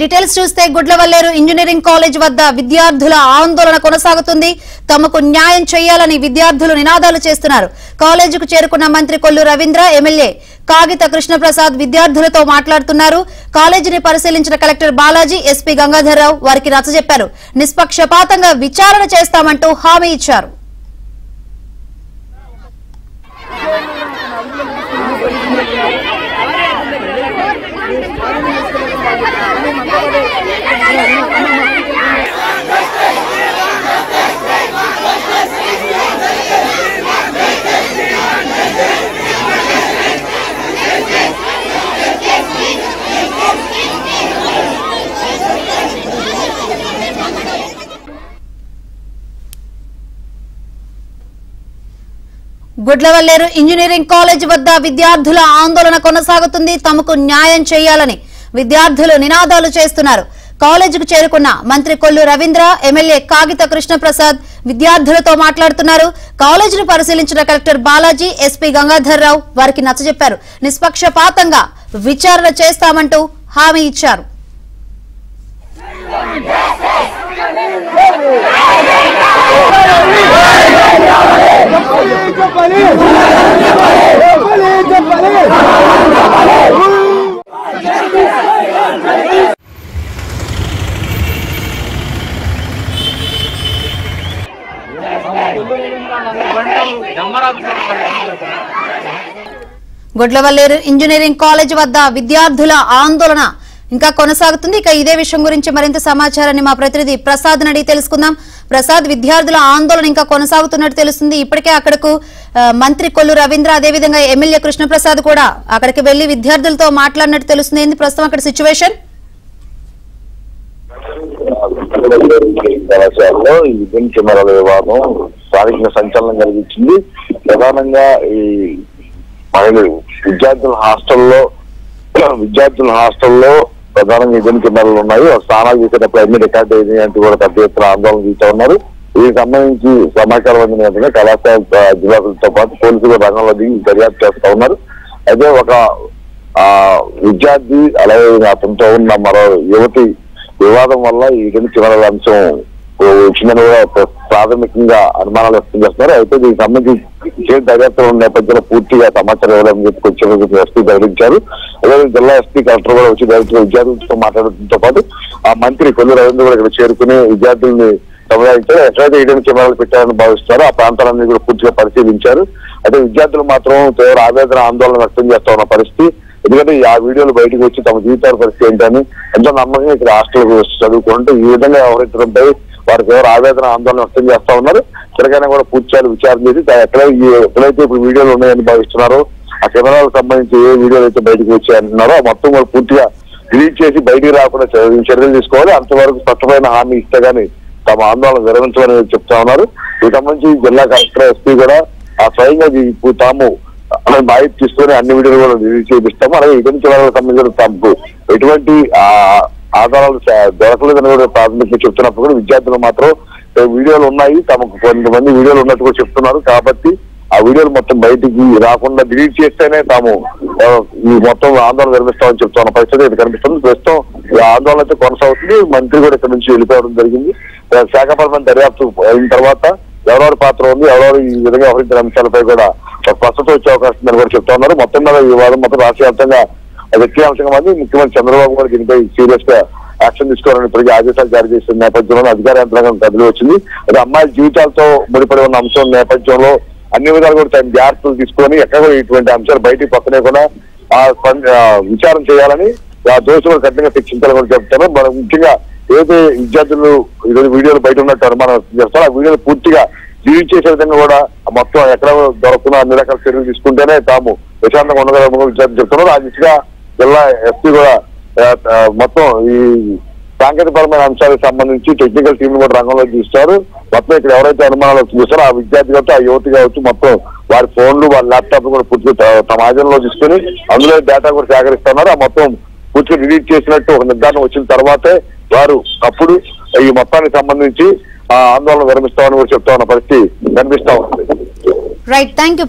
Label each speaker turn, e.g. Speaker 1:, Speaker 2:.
Speaker 1: Details చూస్తే Gudlavalleru engineering college వద్ద విద్యార్థుల ఆందోళన కొనసాగుతుంది. తమకు న్యాయం చేయాలని విద్యార్థులు నినాదాలు చేస్తున్నారు. కాలేజీకు చేరుకున్న మంత్రి కొల్లు రవీంద్ర ఎమ్మెల్యే కాగిత కృష్ణప్రసాద్ విద్యార్థులతో మాట్లాడుతున్నారు. కాలేజీని పరిశీలించిన కలెక్టర్ బాలాజీ ఎస్పీ గంగాధర్రావు వారికి నచ్చజెప్పారు. నిష్పక్షపాతంగా విచారణ చేస్తామంటూ హామీ ఇచ్చారు. గుడ్లవల్లేరు ఇంజనీరింగ్ కాలేజ్ వద్ద విద్యార్థుల ఆందోళన కొనసాగుతుంది. తమకు న్యాయం చేయాలని విద్యార్థులు నినాదాలు చేస్తున్నారు. కాలేజీకు చేరుకున్న మంత్రి కొల్లు రవీంద్ర ఎమ్మెల్యే కాగిత కృష్ణప్రసాద్ విద్యార్థులతో మాట్లాడుతున్నారు. కాలేజీని పరిశీలించిన కలెక్టర్ బాలాజీ ఎస్పీ గంగాధర్రావు వారికి నచ్చజెప్పారు. నిష్పక్షపాతంగా విచారణ చేస్తామంటూ హామీ ఇచ్చారు. గుడ్లవల్లేరు ఇంజనీరింగ్ కాలేజ్ వద్ద విద్యార్థుల ఆందోళన ఇంకా కొనసాగుతుంది. ఇక ఇదే విషయం గురించి మరింత సమాచారాన్ని మా ప్రతినిధి ప్రసాద్ అడిగి తెలుసుకుందాం. ప్రసాద్ విద్యార్థుల ఆందోళన ఇంకా కొనసాగుతున్నట్టు తెలుస్తుంది. ఇప్పటికే అక్కడకు మంత్రి కొల్లు రవీంద్ర అదేవిధంగా ఎమ్మెల్యే కృష్ణప్రసాద్ కూడా అక్కడికి వెళ్ళి విద్యార్థులతో మాట్లాడినట్టు తెలుస్తుంది ఏంది ప్రస్తుతం అక్కడ సిచ్యువేషన్?
Speaker 2: ఈ కెమెరాల వివాదం స్థానిక సంచలనం కలిగించింది. ప్రధానంగా ఈ మహిళలు విద్యార్థుల హాస్టల్లో విద్యార్థుల హాస్టల్లో ప్రధానంగా ఇబ్బంది కెమెరాలు ఉన్నాయి. ఒక స్నానాలు చేసేటప్పుడు అన్ని రికార్డ్ అయింది అంటూ కూడా పెద్ద ఎత్తున ఆందోళన చేస్తూ ఉన్నారు. దీనికి సంబంధించి సమాచారం అందిన వెంటనే కళాశాల అధికారులతో పాటు పోలీసులు రంగంలో దిగి దర్యాప్తు చేస్తా ఉన్నారు. అయితే ఒక ఆ విద్యార్థి అలాగే అతనితో ఉన్న మరో యువతి వివాదం వల్ల ఈ రెండు చివరి అంశం వచ్చిందని కూడా ప్రాథమికంగా అనుమానాలు వ్యక్తం చేస్తున్నారు. అయితే దీనికి సంబంధించి కేసు ఉన్న నేపథ్యంలో పూర్తిగా సమాచారం ఇవ్వడం చెప్పి కొంచెం ఎస్పీ వెల్లడించారు అదే జిల్లా ఎస్పీ కలెక్టర్ కూడా వచ్చి డైరెక్ట్ విద్యార్థులతో మాట్లాడడంతో పాటు ఆ మంత్రి కొల్లు రవీంద్ర కూడా ఇక్కడ చేరుకుని విద్యార్థుల్ని సముదాయించారు ఎక్కడైతే ఈడెన్ కెమెరాలు పెట్టారని భావిస్తున్నారో. ఆ ప్రాంతాలన్నీ కూడా పూర్తిగా పరిశీలించారు. అయితే విద్యార్థులు మాత్రం తీవ్ర ఆవేదన ఆందోళన వ్యక్తం చేస్తా ఉన్న పరిస్థితి. ఎందుకంటే ఆ వీడియోలు బయటకు వచ్చి తమ జీవితాల పరిస్థితి ఏంటని ఎంతో నమ్మకంగా ఇక్కడ హాస్టల్కి వచ్చి చదువుకుంటూ ఈ విధంగా వ్యవహరించడంపై వారికి ఎవరు ఆవేదన ఆందోళన వ్యక్తం చేస్తా ఉన్నారు. ఇక్కడికైనా కూడా పూర్తిగా విచారణ చేసి దా- ఎక్కడ ఎక్కడైతే ఇప్పుడు వీడియోలు ఉన్నాయని భావిస్తున్నారో ఆ కెమెరాలకు సంబంధించి ఏ వీడియోలు అయితే బయటకు వచ్చాయంటున్నారో మొత్తం కూడా పూర్తిగా డిలీట్ చేసి బయటికి రాకుండా చర్యలు తీసుకోవాలి. అంతవరకు స్పష్టమైన హామీ ఇస్తే గానీ తమ ఆందోళన విరమించమని చెప్తా ఉన్నారు. ఈ సంబంధించి జిల్లా కలెక్టర్ ఎస్పీ కూడా ఆ స్వయంగా ఇప్పుడు తాము అలాగే బాధ్యత తీసుకొని అన్ని వీడియోలు కూడా రిలీజ్ చేపిస్తాము. అలాగే ఇటువంటి చివరికి సంబంధించిన తమకు ఎటువంటి ఆధారాలు దొరకలేదని కూడా ప్రాథమికంగా చెప్తున్నప్పుడు కూడా విద్యార్థులు మాత్రం వీడియోలు ఉన్నాయి తమకు కొంతమంది వీడియోలు ఉన్నట్టు కూడా చెప్తున్నారు. కాబట్టి ఆ వీడియోలు మొత్తం బయటికి రాకుండా డిలీట్ చేస్తేనే తాము ఈ మొత్తం ఆందోళన నిర్మిస్తామని చెప్తున్న పరిస్థితి ఇది కనిపిస్తుంది. ప్రస్తుతం ఈ ఆందోళన అయితే కొనసాగుతుంది. మంత్రి కూడా ఇక్కడ నుంచి వెళ్ళిపోవడం జరిగింది. ఆ, శాఖపరమైన దర్యాప్తు అయిన తర్వాత ఎవరెవరి పాత్ర ఉంది ఎవరెవరు ఈ విధంగా వ్యవహరించిన అంశాలపై కూడా స్పష్టత వచ్చే అవకాశం ఉందని కూడా చెప్తా ఉన్నారు. మొత్తం మీద ఈ వాదం మొత్తం రాష్ట్ర వ్యాప్తంగా వ్యక్తియాంశంగా మంది ముఖ్యమంత్రి చంద్రబాబు గారు దీనిపై సీరియస్గా యాక్షన్ తీసుకోవాలని ఇప్పటికీ ఆదేశాలు జారీ చేసిన నేపథ్యంలో అధికార యంత్రాంగం కదిలి వచ్చింది అది అమ్మాయిల జీవితాలతో ముడిపడి ఉన్న అంశం నేపథ్యంలో అన్ని విధాలు కూడా తన జాగ్రత్తలు తీసుకొని ఎక్కడ కూడా ఇటువంటి అంశాలు బయటికి పక్కనే కూడా విచారం చేయాలని ఆ దోషులు కఠినంగా శిక్షించాలని కూడా చెప్తారు మనం ముఖ్యంగా ఏదైతే విద్యార్థులు ఈరోజు వీడియోలు బయట ఉన్నట్టు అనుమానం చేస్తారో ఆ వీడియోలు పూర్తిగా డిలీట్ చేసే విధంగా కూడా మొత్తం ఎక్కడ దొరకకుండా అన్ని రకాల చర్యలు తీసుకుంటేనే తాము ప్రశాంతంగా ఉండగలము విద్యార్థులు చెప్తున్నారు. ఆ దిశగా జిల్లా ఎస్పీ కూడా మొత్తం ఈ సాంకేతికపరమైన అంశాలకు సంబంధించి టెక్నికల్ టీంలు కూడా రంగంలో చూస్తారు మొత్తం ఇక్కడ ఎవరైతే అనుమానాలు చూస్తారో ఆ విద్యార్థి కావచ్చు ఆ యువతి కావచ్చు మొత్తం వారి ఫోన్లు వారి ల్యాప్టాప్ కూడా పూర్తిగా తమ ఆధీనంలో తీసుకుని అందులో డేటా కూడా సేకరిస్తున్నారు. ఆ మొత్తం పూర్తిగా రిలీజ్ చేసినట్టు ఒక నిర్ధారణ వచ్చిన తర్వాతే వారు అప్పుడు ఈ మొత్తానికి సంబంధించి ఆ ఆందోళన విరమిస్తామని కూడా చెప్తా ఉన్న పరిస్థితి కనిపిస్తా ఉంది.
Speaker 1: Right thank you